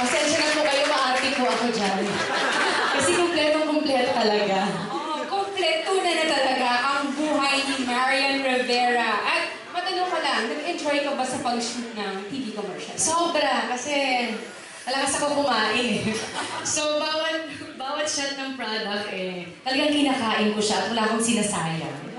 Pasensya na po kayo, maarte po ako dyan. Kasi kumpletong-kumpleto talaga. Oh, kompleto na na talaga ang buhay ni Marian Rivera. At matanong ka lang, nag-enjoy ka ba sa pag-shoot ng TV commercial? Sobra, kasi talagas ako kumain. So, bawat, bawat shot ng product eh, talagang kinakain ko siya at wala akong sinasayang.